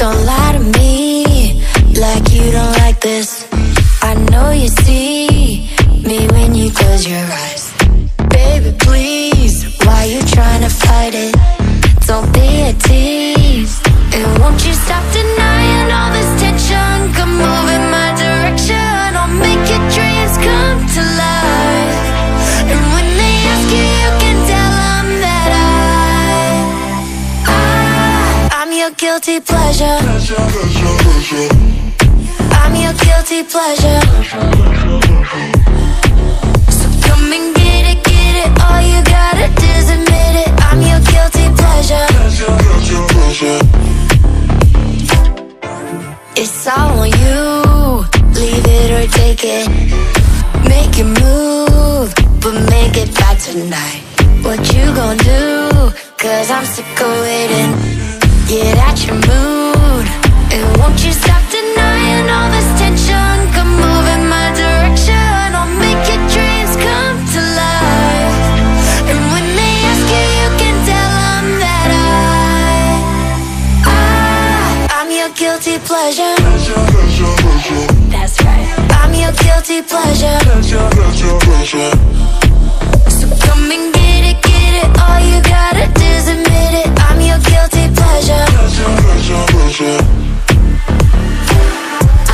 Don't lie to me like you don't like this. I know you see me when you close your eyes. Baby, please, why you trying to fight it? Don't be a tease. And won't you stop denying all the your guilty pleasure. I'm your guilty pleasure. So come and get it, get it. All you gotta do is admit it. I'm your guilty pleasure. It's all on you. Leave it or take it. Make it move, but make it back tonight. What you gonna do? Cause I'm sick of waiting. Get at your mood. And won't you stop denying all this tension? Come move in my direction. I'll make your dreams come to life. And when they ask you, you can tell that I, I, I'm your guilty pleasure. That's right. I'm your guilty pleasure. I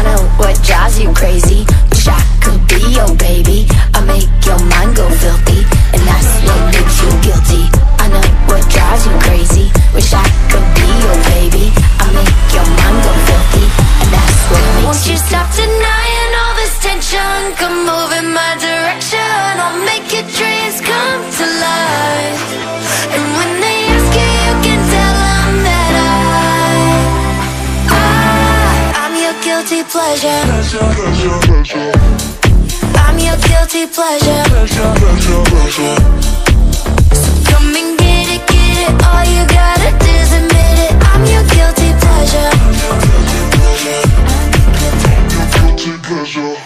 know what drives you crazy. Wish I could be your baby. I make your mind go filthy, and that's what makes you guilty. I know what drives you crazy. Wish I could be your baby. I make your mind go filthy, and that's what makes Won't you stop denying all this tension? Come move guilty pleasure. I'm your guilty pleasure. So come and get it, get it. All you gotta do is admit it. I'm your guilty pleasure. Guilty pleasure.